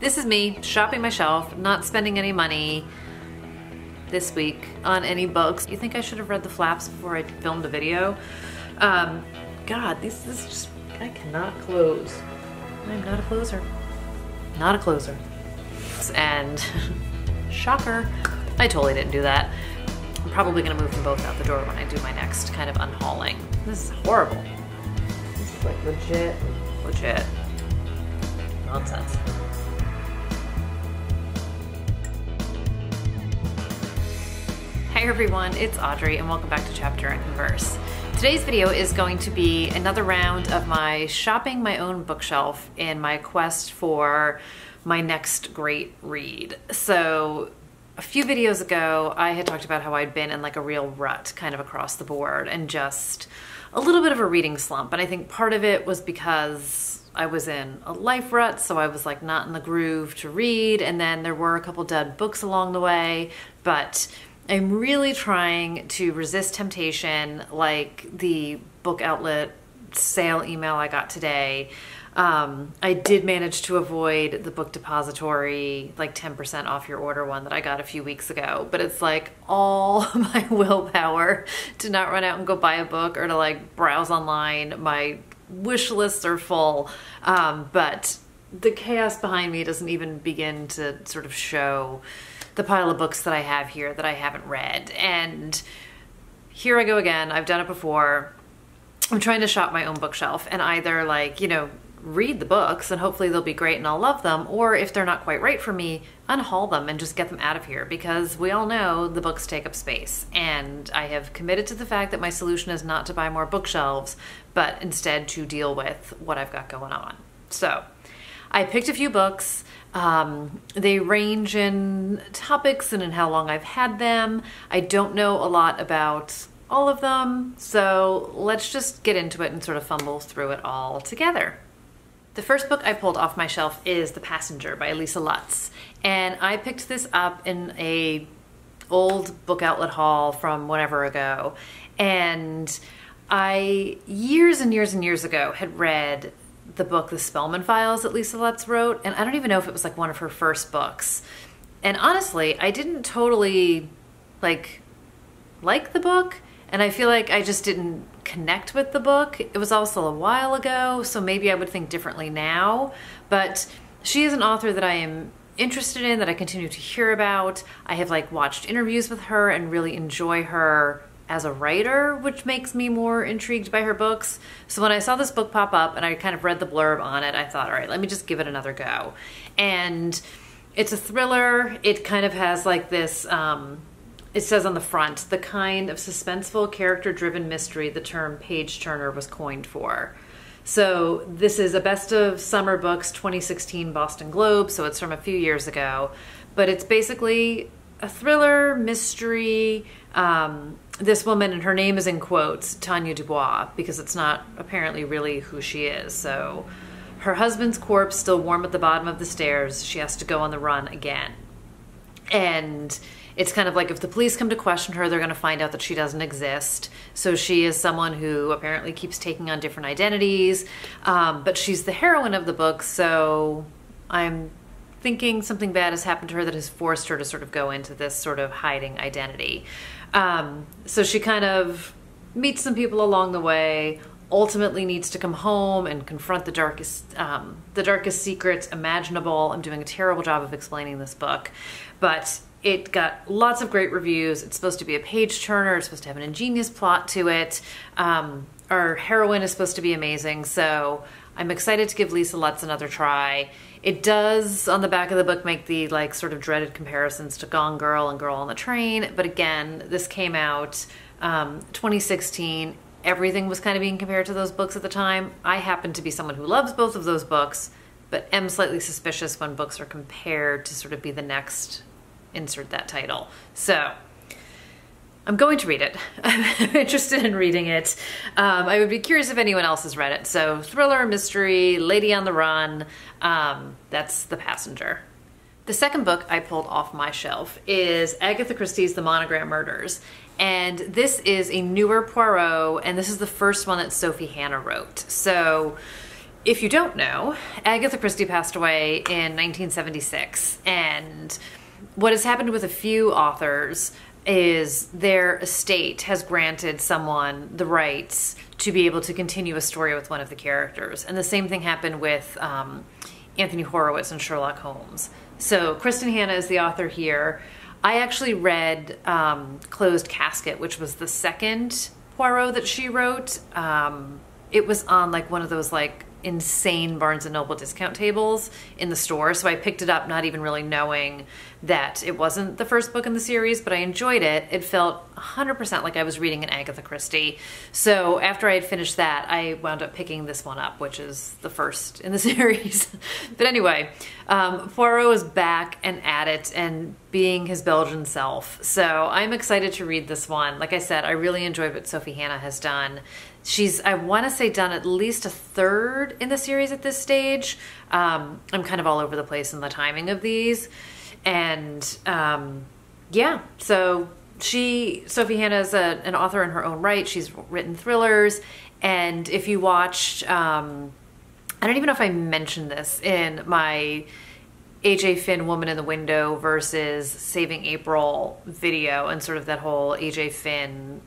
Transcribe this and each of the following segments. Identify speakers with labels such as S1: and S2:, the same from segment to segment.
S1: This is me shopping my shelf, not spending any money this week on any books. You think I should have read the flaps before I filmed a video? Um, God, this, this is just, I cannot close. I'm not a closer. Not a closer. And shocker, I totally didn't do that. I'm probably gonna move them both out the door when I do my next kind of unhauling. This is horrible. This is like legit, legit nonsense. Hi everyone, it's Audrey and welcome back to Chapter and Converse. Today's video is going to be another round of my shopping my own bookshelf in my quest for my next great read. So a few videos ago, I had talked about how I'd been in like a real rut kind of across the board and just a little bit of a reading slump. And I think part of it was because I was in a life rut, so I was like not in the groove to read. And then there were a couple dead books along the way, but I'm really trying to resist temptation like the book outlet sale email I got today. Um, I did manage to avoid the book depository, like 10% off your order one that I got a few weeks ago. But it's like all my willpower to not run out and go buy a book or to like browse online. My wish lists are full. Um, but the chaos behind me doesn't even begin to sort of show the pile of books that I have here that I haven't read. And here I go again. I've done it before. I'm trying to shop my own bookshelf and either like, you know, read the books and hopefully they'll be great and I'll love them, or if they're not quite right for me, unhaul them and just get them out of here because we all know the books take up space. And I have committed to the fact that my solution is not to buy more bookshelves, but instead to deal with what I've got going on. So I picked a few books. Um, they range in topics and in how long I've had them. I don't know a lot about all of them, so let's just get into it and sort of fumble through it all together. The first book I pulled off my shelf is The Passenger by Lisa Lutz, and I picked this up in a old book outlet haul from whatever ago, and I years and years and years ago had read the book The Spellman Files that Lisa Lutz wrote, and I don't even know if it was like one of her first books. And honestly, I didn't totally like like the book, and I feel like I just didn't connect with the book. It was also a while ago, so maybe I would think differently now, but she is an author that I am interested in that I continue to hear about. I have like watched interviews with her and really enjoy her as a writer, which makes me more intrigued by her books. So when I saw this book pop up and I kind of read the blurb on it, I thought, all right, let me just give it another go. And it's a thriller. It kind of has like this, um, it says on the front, the kind of suspenseful, character driven mystery the term page turner was coined for. So this is a best of summer books 2016 Boston Globe, so it's from a few years ago. But it's basically a thriller, mystery, um, this woman, and her name is in quotes, Tanya Dubois, because it's not apparently really who she is. So her husband's corpse still warm at the bottom of the stairs. She has to go on the run again. And it's kind of like if the police come to question her, they're going to find out that she doesn't exist. So she is someone who apparently keeps taking on different identities, um, but she's the heroine of the book. So I'm thinking something bad has happened to her that has forced her to sort of go into this sort of hiding identity. Um, so she kind of meets some people along the way, ultimately needs to come home and confront the darkest um, the darkest secrets imaginable. I'm doing a terrible job of explaining this book, but it got lots of great reviews. It's supposed to be a page turner. It's supposed to have an ingenious plot to it. Um, our heroine is supposed to be amazing, so I'm excited to give Lisa Lutz another try. It does on the back of the book make the like sort of dreaded comparisons to Gone Girl and Girl on the Train, but again, this came out um, 2016. Everything was kind of being compared to those books at the time. I happen to be someone who loves both of those books, but am slightly suspicious when books are compared to sort of be the next insert that title. So I'm going to read it. I'm interested in reading it. Um, I would be curious if anyone else has read it. So, thriller, mystery, lady on the run. Um, that's The Passenger. The second book I pulled off my shelf is Agatha Christie's The Monogram Murders. And this is a newer Poirot, and this is the first one that Sophie Hannah wrote. So, if you don't know, Agatha Christie passed away in 1976, and what has happened with a few authors is their estate has granted someone the rights to be able to continue a story with one of the characters. And the same thing happened with um, Anthony Horowitz and Sherlock Holmes. So Kristen Hanna is the author here. I actually read um, Closed Casket, which was the second Poirot that she wrote. Um, it was on like one of those like insane Barnes and Noble discount tables in the store. So I picked it up not even really knowing that it wasn't the first book in the series, but I enjoyed it. It felt 100% like I was reading an Agatha Christie. So after I had finished that, I wound up picking this one up, which is the first in the series. but anyway, um, Poirot is back and at it and being his Belgian self. So I'm excited to read this one. Like I said, I really enjoyed what Sophie Hannah has done. She's, I want to say, done at least a third in the series at this stage. Um, I'm kind of all over the place in the timing of these. And um, yeah, so she, Sophie Hannah is a, an author in her own right. She's written thrillers. And if you watched, um, I don't even know if I mentioned this in my AJ Finn Woman in the Window versus Saving April video and sort of that whole AJ Finn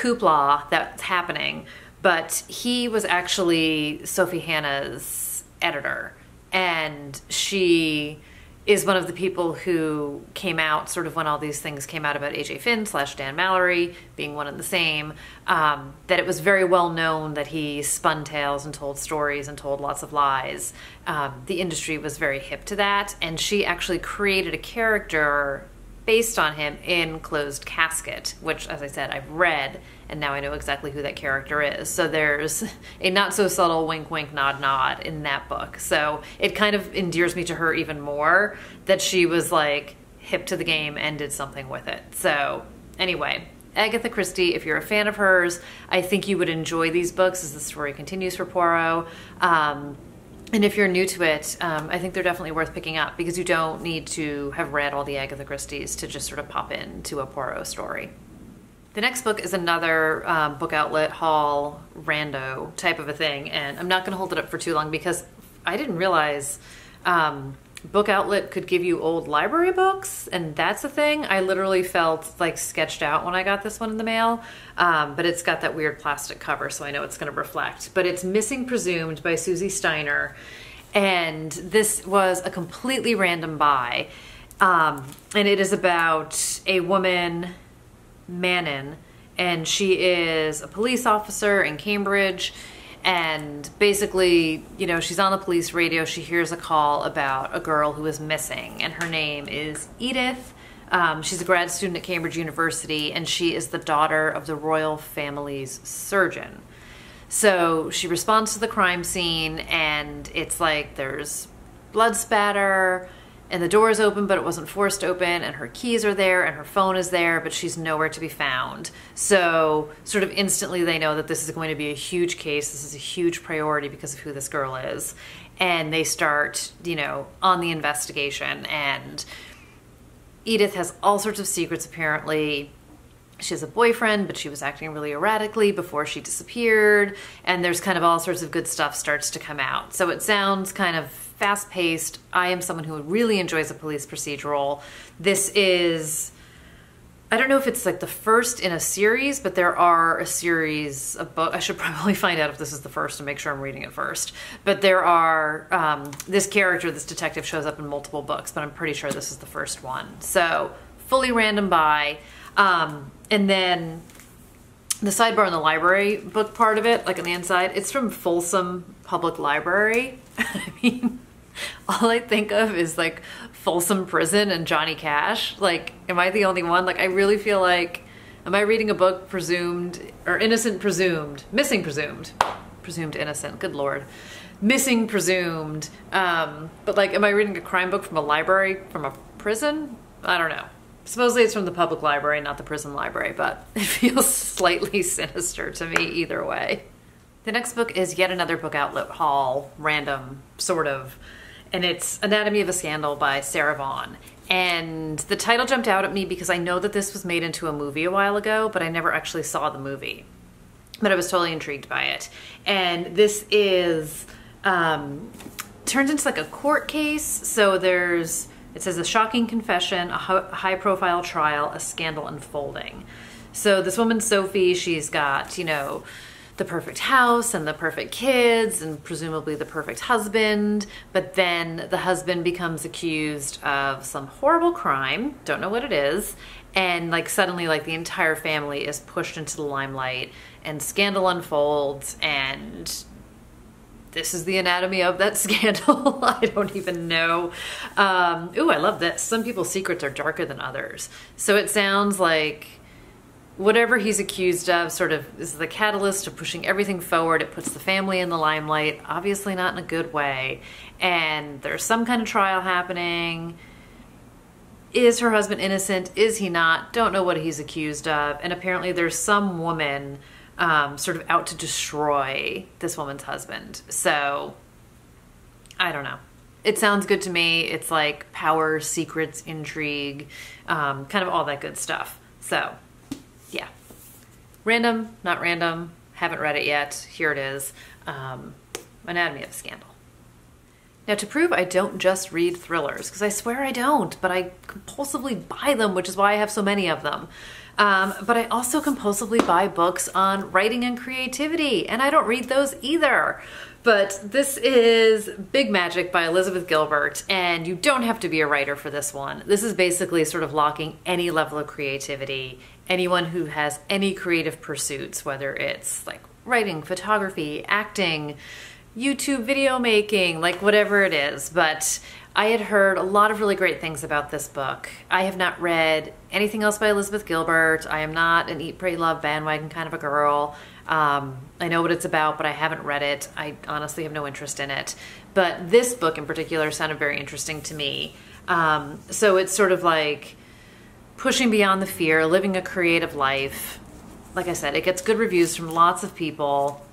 S1: hoopla that's happening, but he was actually Sophie Hannah's editor, and she is one of the people who came out sort of when all these things came out about AJ Finn slash Dan Mallory being one and the same. Um, that it was very well known that he spun tales and told stories and told lots of lies. Um, the industry was very hip to that, and she actually created a character based on him in Closed Casket, which, as I said, I've read, and now I know exactly who that character is. So there's a not so subtle wink, wink, nod, nod in that book. So it kind of endears me to her even more that she was like hip to the game and did something with it. So, anyway. Agatha Christie, if you're a fan of hers, I think you would enjoy these books as the story continues for Poirot. Um, and if you're new to it, um, I think they're definitely worth picking up because you don't need to have read all the Agatha Christie's to just sort of pop into a Poirot story. The next book is another um, book outlet haul rando type of a thing, and I'm not going to hold it up for too long because I didn't realize um, book outlet could give you old library books and that's a thing. I literally felt like sketched out when i got this one in the mail um, but it's got that weird plastic cover so i know it's going to reflect. But it's missing presumed by susie steiner and this was a completely random buy um, and it is about a woman manon and she is a police officer in cambridge and basically, you know, she's on the police radio. She hears a call about a girl who is missing, and her name is Edith. Um, she's a grad student at Cambridge University, and she is the daughter of the royal family's surgeon. So she responds to the crime scene, and it's like there's blood spatter and the door is open but it wasn't forced open and her keys are there and her phone is there but she's nowhere to be found. So sort of instantly they know that this is going to be a huge case. This is a huge priority because of who this girl is. And they start you know on the investigation. And edith has all sorts of secrets apparently. She has a boyfriend, but she was acting really erratically before she disappeared. And there's kind of all sorts of good stuff starts to come out. So it sounds kind of fast paced. I am someone who really enjoys a police procedural. This is, I don't know if it's like the first in a series, but there are a series of books. I should probably find out if this is the first and make sure I'm reading it first. But there are, um, this character, this detective shows up in multiple books, but I'm pretty sure this is the first one. So fully random buy. Um, and then the sidebar in the library book part of it, like on the inside, it's from Folsom Public Library. I mean, all I think of is like Folsom Prison and Johnny Cash. Like, am I the only one? Like, I really feel like, am I reading a book presumed, or innocent presumed, missing presumed, presumed innocent, good lord. Missing presumed. Um, but like, am I reading a crime book from a library, from a prison? I don't know. Supposedly it's from the public library, not the prison library, but it feels slightly sinister to me either way. The next book is yet another book outlet haul, random, sort of and it's Anatomy of a Scandal by Sarah Vaughan. And the title jumped out at me because I know that this was made into a movie a while ago, but I never actually saw the movie. But I was totally intrigued by it. And this is um, turns into like a court case. So there's, it says a shocking confession, a high profile trial, a scandal unfolding. So this woman, Sophie, she's got, you know, the perfect house and the perfect kids and presumably the perfect husband. But then the husband becomes accused of some horrible crime, don't know what it is. And like suddenly, like the entire family is pushed into the limelight and scandal unfolds and this is the anatomy of that scandal. I don't even know. Um, ooh, I love this. Some people's secrets are darker than others. So it sounds like whatever he's accused of sort of is the catalyst of pushing everything forward. It puts the family in the limelight, obviously not in a good way. And there's some kind of trial happening. Is her husband innocent? Is he not? Don't know what he's accused of. And apparently there's some woman um, sort of out to destroy this woman's husband. So I don't know. It sounds good to me. It's like power, secrets, intrigue, um, kind of all that good stuff. So. Random, not random. Haven't read it yet. Here it is. Um, Anatomy of a Scandal. Now, to prove I don't just read thrillers, because I swear I don't, but I compulsively buy them, which is why I have so many of them. Um, but I also compulsively buy books on writing and creativity, and I don't read those either. But this is Big Magic by Elizabeth Gilbert, and you don't have to be a writer for this one. This is basically sort of locking any level of creativity anyone who has any creative pursuits, whether it's like writing, photography, acting, YouTube video making, like whatever it is. But I had heard a lot of really great things about this book. I have not read anything else by Elizabeth Gilbert. I am not an Eat, Pray, Love bandwagon kind of a girl. Um, I know what it's about, but I haven't read it. I honestly have no interest in it. But this book in particular sounded very interesting to me. Um, so it's sort of like pushing beyond the fear, living a creative life. Like I said, it gets good reviews from lots of people.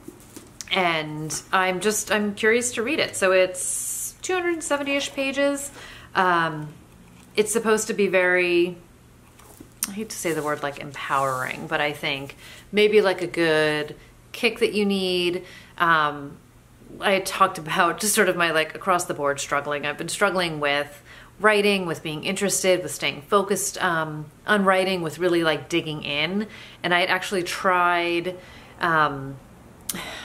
S1: And I'm just, I'm curious to read it. So it's 270-ish pages. Um, it's supposed to be very, I hate to say the word like empowering, but I think maybe like a good kick that you need. Um, I talked about just sort of my like across the board struggling. I've been struggling with writing, with being interested, with staying focused um, on writing, with really like digging in. And I had actually tried, um,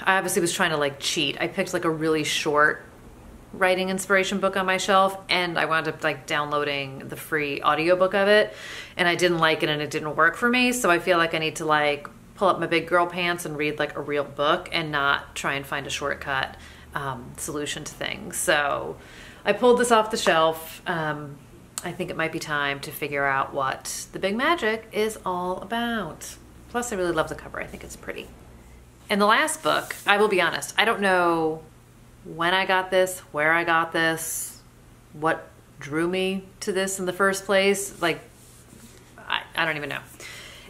S1: I obviously was trying to like cheat. I picked like a really short writing inspiration book on my shelf and I wound up like downloading the free audiobook of it and I didn't like it and it didn't work for me. So I feel like I need to like pull up my big girl pants and read like a real book and not try and find a shortcut um, solution to things. So I pulled this off the shelf. Um, I think it might be time to figure out what the big magic is all about. Plus, I really love the cover. I think it's pretty. And the last book, I will be honest, I don't know when I got this, where I got this, what drew me to this in the first place. Like, I, I don't even know.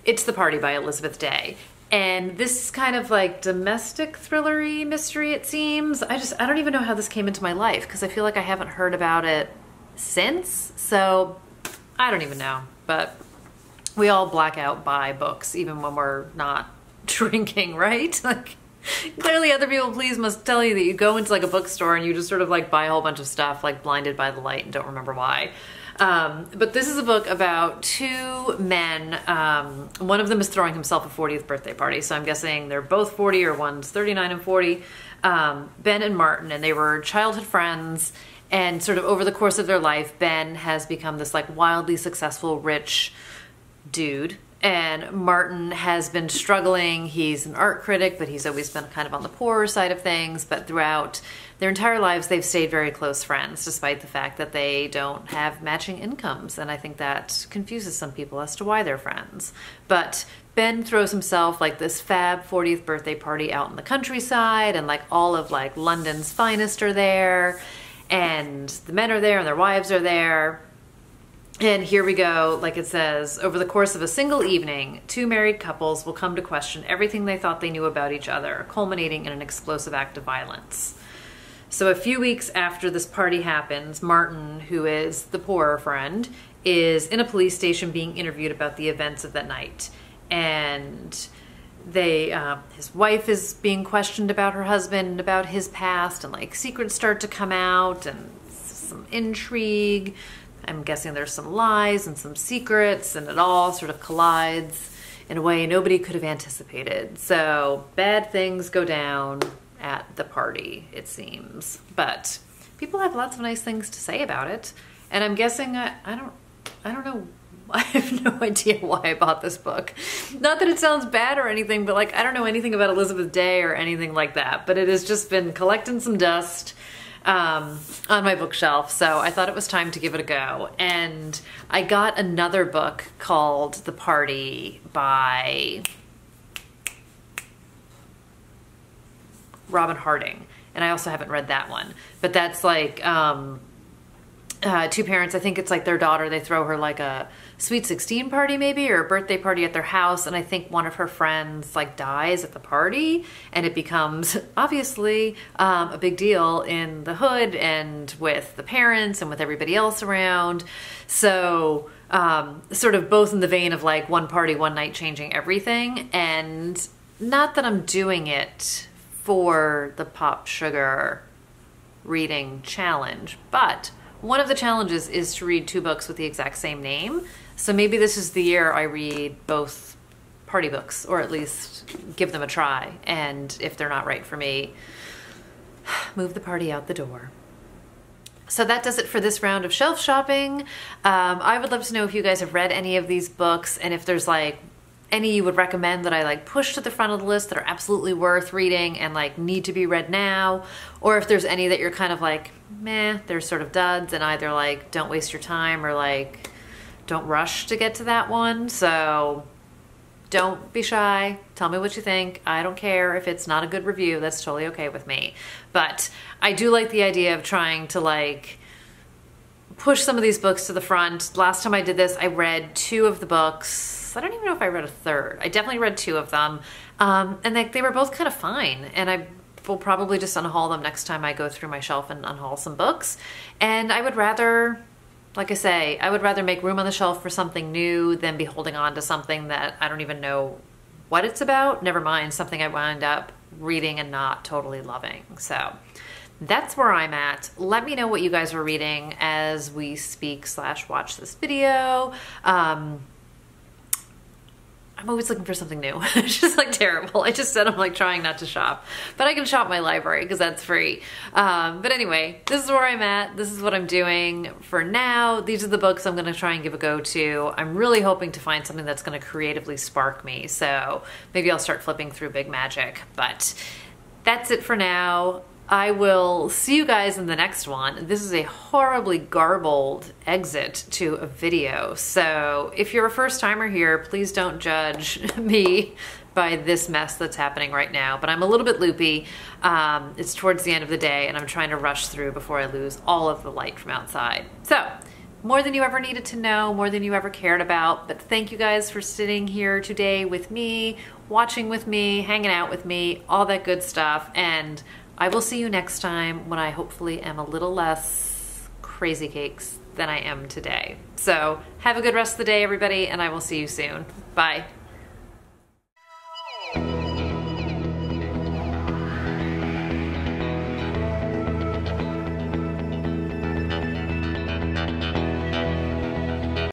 S1: It's The Party by Elizabeth Day. And this is kind of like domestic thrillery mystery, it seems. I just, I don't even know how this came into my life because I feel like I haven't heard about it since. So I don't even know. But we all black out buy books even when we're not drinking, right? Like, clearly other people please must tell you that you go into like a bookstore and you just sort of like buy a whole bunch of stuff like blinded by the light and don't remember why. Um, but this is a book about two men. Um, one of them is throwing himself a 40th birthday party. So I'm guessing they're both 40 or one's 39 and 40. Um, ben and Martin, and they were childhood friends. And sort of over the course of their life, Ben has become this like wildly successful, rich dude and Martin has been struggling. He's an art critic, but he's always been kind of on the poorer side of things. But throughout their entire lives, they've stayed very close friends, despite the fact that they don't have matching incomes. And I think that confuses some people as to why they're friends. But Ben throws himself like this fab 40th birthday party out in the countryside, and like all of like London's finest are there, and the men are there, and their wives are there and here we go, like it says, over the course of a single evening, two married couples will come to question everything they thought they knew about each other, culminating in an explosive act of violence. So, a few weeks after this party happens, Martin, who is the poorer friend, is in a police station being interviewed about the events of that night. And they uh, his wife is being questioned about her husband and about his past and like secrets start to come out and some intrigue i'm guessing there's some lies and some secrets and it all sort of collides in a way nobody could have anticipated so bad things go down at the party it seems but people have lots of nice things to say about it and i'm guessing i, I don't i don't know I have no idea why I bought this book. Not that it sounds bad or anything, but like I don't know anything about Elizabeth Day or anything like that. But it has just been collecting some dust um, on my bookshelf, so I thought it was time to give it a go. And I got another book called The Party by Robyn Harding, and I also haven't read that one. But that's like um, uh, two parents. I think it's like their daughter. They throw her like a sweet 16 party maybe or a birthday party at their house and i think one of her friends like dies at the party and it becomes obviously um, a big deal in the hood and with the parents and with everybody else around so um, sort of both in the vein of like one party one night changing everything and not that i'm doing it for the pop sugar reading challenge but one of the challenges is to read two books with the exact same name. So maybe this is the year I read both party books, or at least give them a try. And if they're not right for me, move the party out the door. So that does it for this round of shelf shopping. Um, I would love to know if you guys have read any of these books and if there's like any you would recommend that I like push to the front of the list that are absolutely worth reading and like need to be read now, or if there's any that you're kind of like, meh, they're sort of duds and either like don't waste your time or like don't rush to get to that one. So don't be shy. Tell me what you think. I don't care if it's not a good review. That's totally okay with me. But I do like the idea of trying to like push some of these books to the front. Last time I did this, I read two of the books I don't even know if I read a third. I definitely read two of them. Um, and they, they were both kind of fine. And I will probably just unhaul them next time I go through my shelf and unhaul some books. And I would rather, like I say, I would rather make room on the shelf for something new than be holding on to something that I don't even know what it's about. Never mind, something I wind up reading and not totally loving. So that's where I'm at. Let me know what you guys are reading as we speak slash watch this video. Um, I'm always looking for something new. it's just like terrible. I just said I'm like trying not to shop, but I can shop my library because that's free. Um, but anyway, this is where I'm at. This is what I'm doing for now. These are the books I'm going to try and give a go to. I'm really hoping to find something that's going to creatively spark me. So maybe I'll start flipping through Big Magic, but that's it for now. I will see you guys in the next one. This is a horribly garbled exit to a video. So if you're a first timer here, please don't judge me by this mess that's happening right now. But I'm a little bit loopy. Um, it's towards the end of the day and I'm trying to rush through before I lose all of the light from outside. So more than you ever needed to know, more than you ever cared about. But thank you guys for sitting here today with me, watching with me, hanging out with me, all that good stuff. And I will see you next time when I hopefully am a little less crazy cakes than I am today. So have a good rest of the day, everybody, and I will see you soon. Bye.